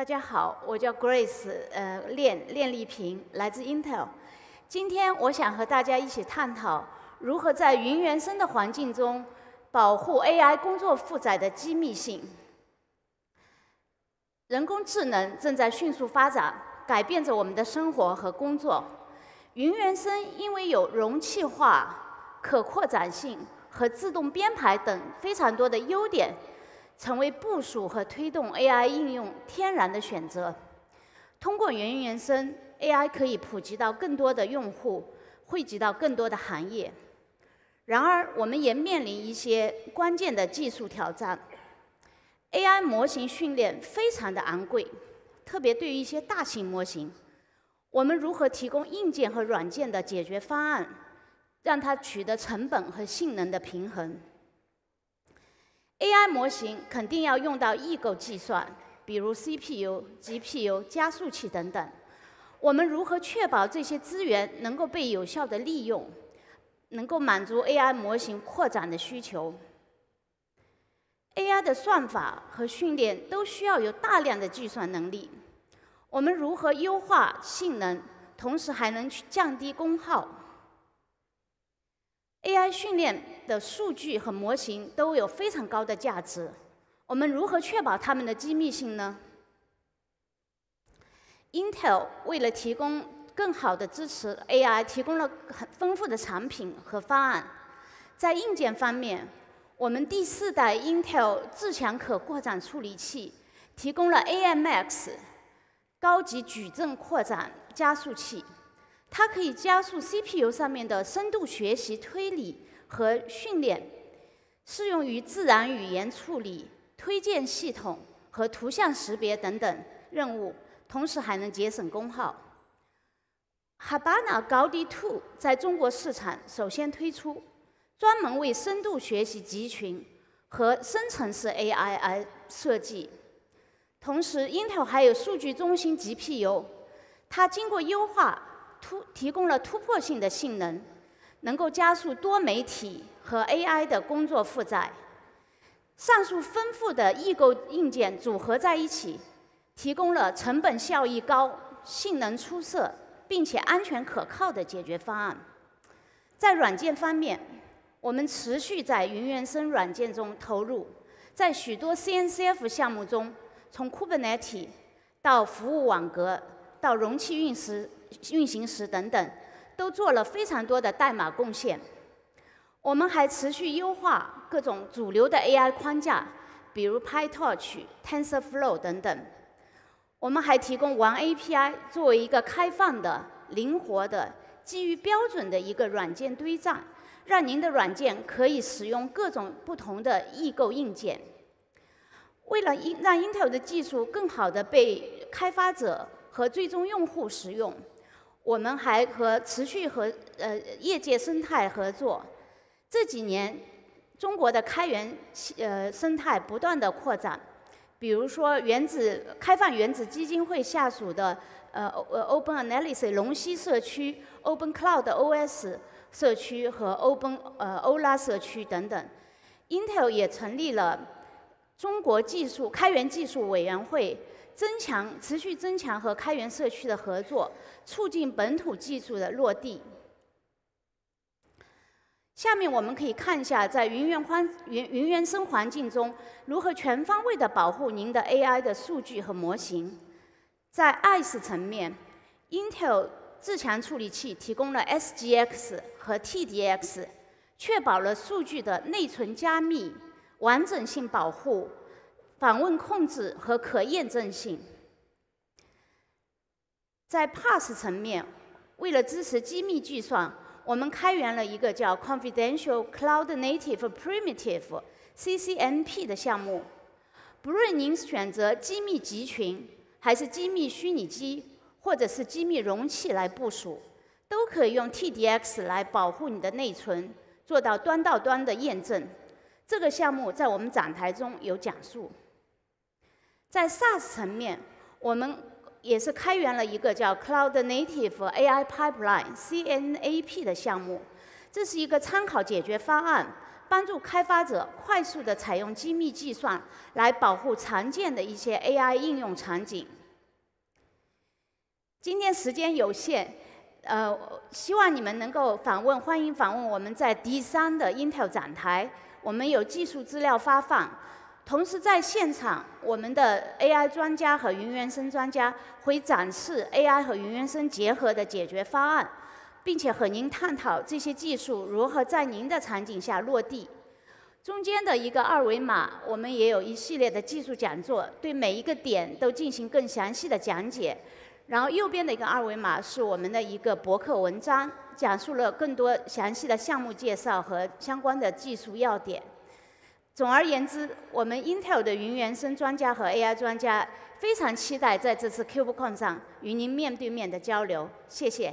大家好，我叫 Grace，呃，练练丽萍，来自 Intel。今天我想和大家一起探讨如何在云原生的环境中保护 AI 工作负载的机密性。人工智能正在迅速发展，改变着我们的生活和工作。云原生因为有容器化、可扩展性和自动编排等非常多的优点。成为部署和推动 AI 应用天然的选择。通过云原生，AI 可以普及到更多的用户，惠及到更多的行业。然而，我们也面临一些关键的技术挑战。AI 模型训练非常的昂贵，特别对于一些大型模型，我们如何提供硬件和软件的解决方案，让它取得成本和性能的平衡？AI 模型肯定要用到异构计算，比如 CPU、GPU、加速器等等。我们如何确保这些资源能够被有效的利用，能够满足 AI 模型扩展的需求？AI 的算法和训练都需要有大量的计算能力。我们如何优化性能，同时还能去降低功耗？AI 训练的数据和模型都有非常高的价值，我们如何确保它们的机密性呢？Intel 为了提供更好的支持 AI，提供了很丰富的产品和方案。在硬件方面，我们第四代 Intel 自强可扩展处理器提供了 AMX 高级矩阵扩展加速器。它可以加速 CPU 上面的深度学习、推理和训练，适用于自然语言处理、推荐系统和图像识别等等任务，同时还能节省功耗。Habana 高低 Two 在中国市场首先推出，专门为深度学习集群和深层次 AI 而设计。同时，Intel 还有数据中心 GPU，它经过优化。突提供了突破性的性能，能够加速多媒体和 AI 的工作负载。上述丰富的异构硬件组合在一起，提供了成本效益高、性能出色并且安全可靠的解决方案。在软件方面，我们持续在云原生软件中投入，在许多 CNCF 项目中，从 Kubernetes 到服务网格到容器运时。运行时等等，都做了非常多的代码贡献。我们还持续优化各种主流的 AI 框架，比如 PyTorch、TensorFlow 等等。我们还提供 One API 作为一个开放的、灵活的、基于标准的一个软件堆栈，让您的软件可以使用各种不同的异构硬件。为了让 Intel 的技术更好的被开发者和最终用户使用。我们还和持续和呃业界生态合作。这几年，中国的开源呃生态不断的扩展。比如说，原子开放原子基金会下属的呃呃 Open Analysis 龙溪社区、Open Cloud OS 社区和 Open 呃 Ola 社区等等。Intel 也成立了中国技术开源技术委员会。增强、持续增强和开源社区的合作，促进本土技术的落地。下面我们可以看一下，在云原环云云原生环境中，如何全方位的保护您的 AI 的数据和模型。在 ICE 层面，Intel 自强处理器提供了 SGX 和 TDX，确保了数据的内存加密、完整性保护。访问控制和可验证性，在 PaaS 层面，为了支持机密计算，我们开源了一个叫 Confidential Cloud Native Primitive (CCNP) 的项目。不论您选择机密集群，还是机密虚拟机，或者是机密容器来部署，都可以用 TDX 来保护你的内存，做到端到端的验证。这个项目在我们展台中有讲述。在 SaaS 层面，我们也是开源了一个叫 Cloud Native AI Pipeline (CNAP) 的项目。这是一个参考解决方案，帮助开发者快速的采用机密计算来保护常见的一些 AI 应用场景。今天时间有限，呃，希望你们能够访问，欢迎访问我们在 D3 的 Intel 展台，我们有技术资料发放，同时在现场，我们的 AI 专家和云原生专家会展示 AI 和云原生结合的解决方案，并且和您探讨这些技术如何在您的场景下落地。中间的一个二维码，我们也有一系列的技术讲座，对每一个点都进行更详细的讲解。然后右边的一个二维码是我们的一个博客文章，讲述了更多详细的项目介绍和相关的技术要点。总而言之，我们 Intel 的云原生专家和 AI 专家非常期待在这次 CubeCon 上与您面对面的交流。谢谢。